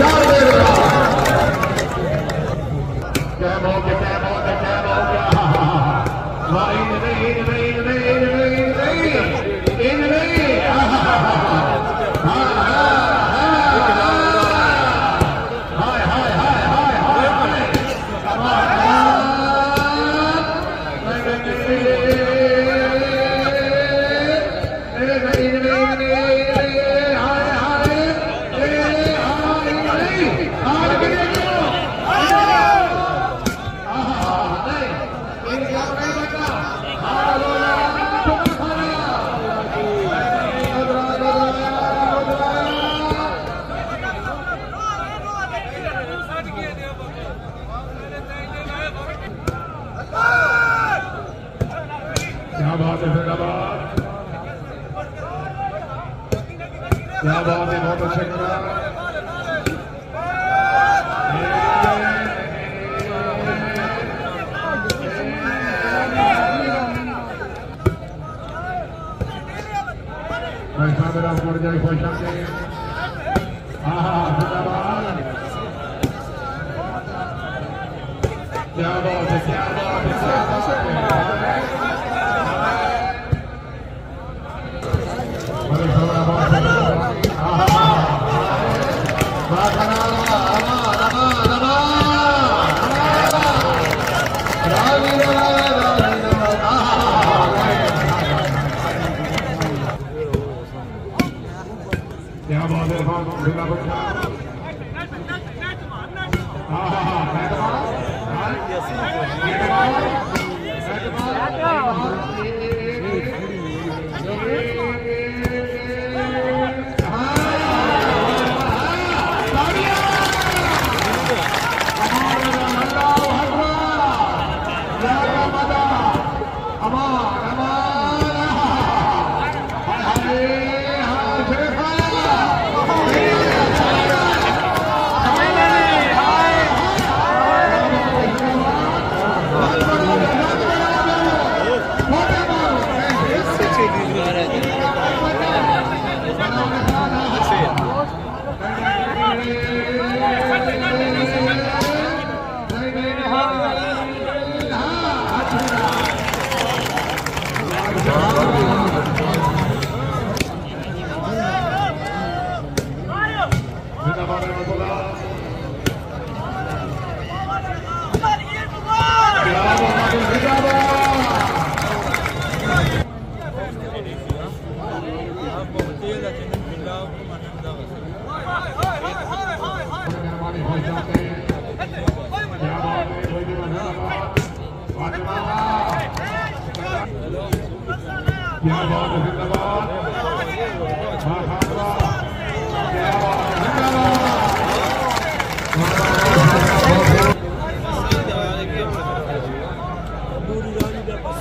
नवा क्या बात है फैजाबाद क्या बात है, बहुत अच्छे करा पैसा मेरा पड़ जाए पैसा के हाँ हाँ फैजाबाद क्या बात है, क्या बात है, क्या बात है। नमा क्या बात है बात बिना क्या बात है जिंदाबाद हाँ हाँ वाह क्या बात है जिंदाबाद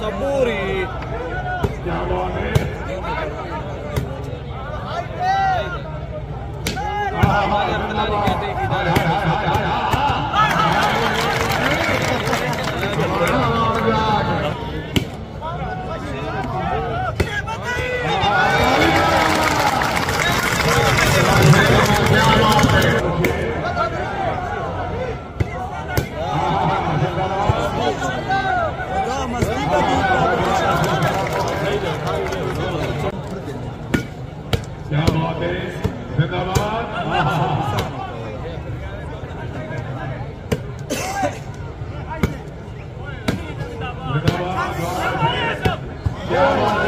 Saburi. क्या बात है हाँ हाँ जिंदाबाद Yeah.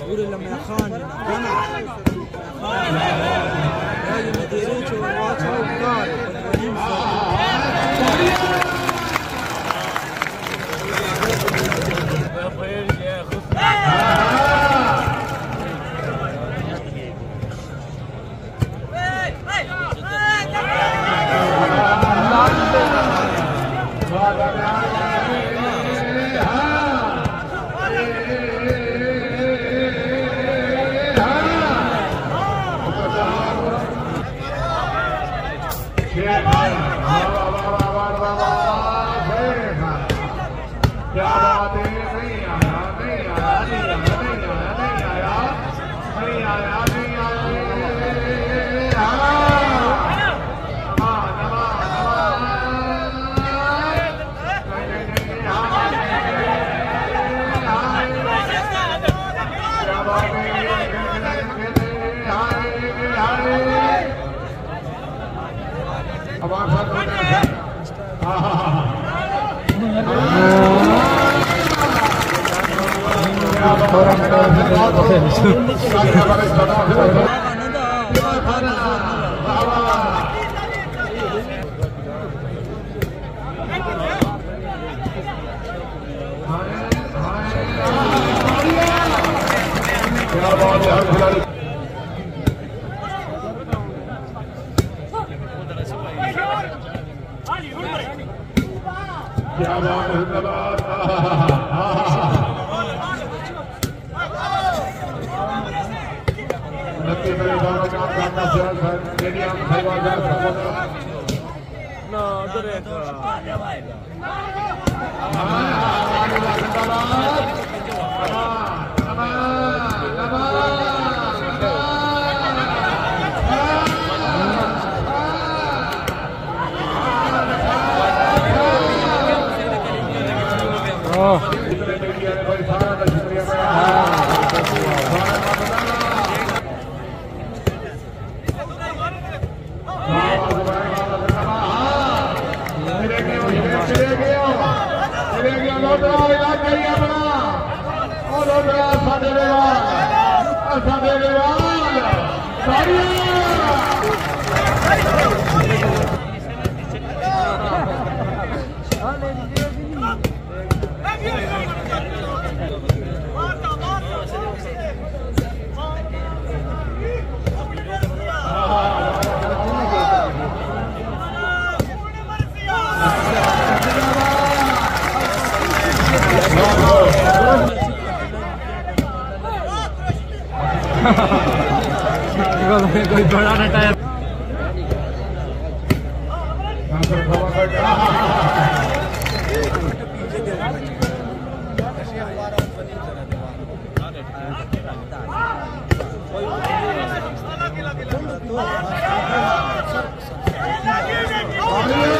يقول لما Bye. क्या बात है اچھا ہے بہت न सवेर सार कोई बड़ा ना टायर Thank you.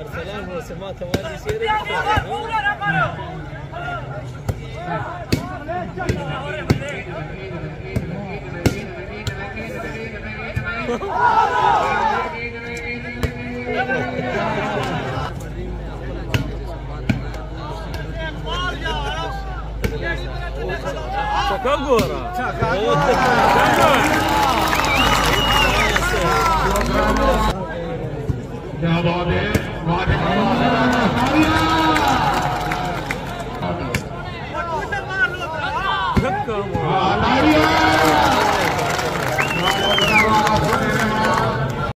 ارسلان هو سماته وادي سيري Só que agora.